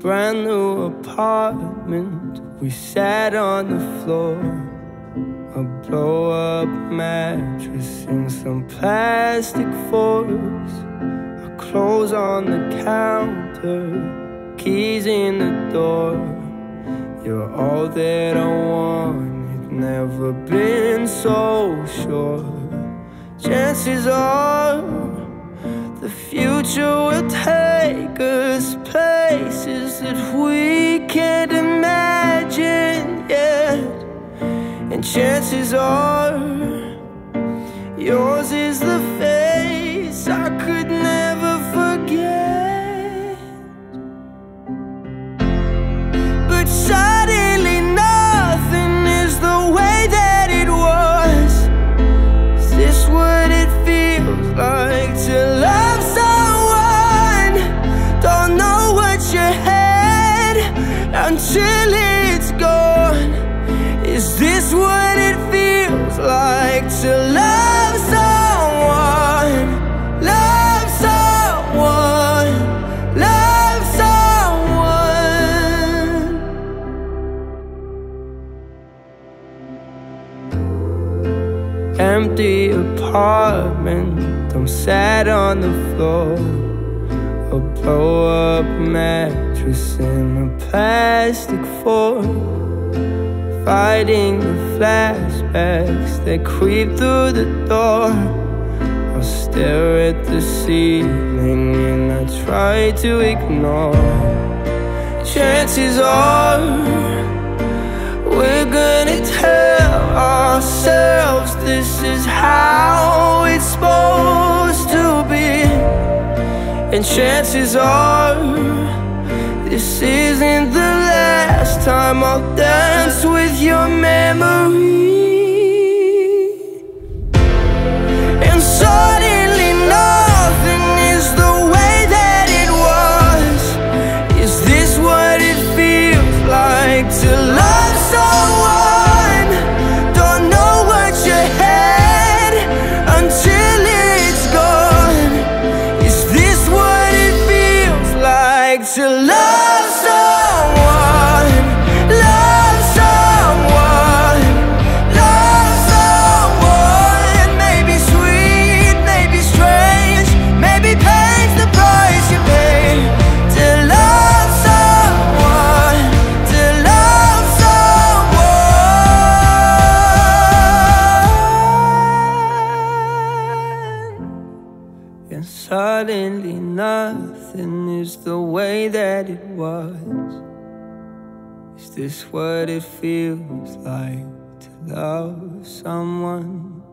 brand new apartment. We sat on the floor, a blow up mattress and some plastic forks. Our clothes on the counter, keys in the door. You're all that I wanted, never been so sure. Chances are the future will take us places that we can't imagine yet. And chances are yours is the until it's gone. Is this what it feels like to love someone? Love someone, love someone. Empty apartment, I'm sat on the floor. A blow up mattress and a plastic fork. Fighting the flashbacks that creep through the door. I stare at the ceiling and I try to ignore. Chances are we're gonna tell ourselves this is how it's supposed. And chances are this isn't the last time I'll dance with your memory. Like love And suddenly nothing is the way that it was. Is this what it feels like to love someone?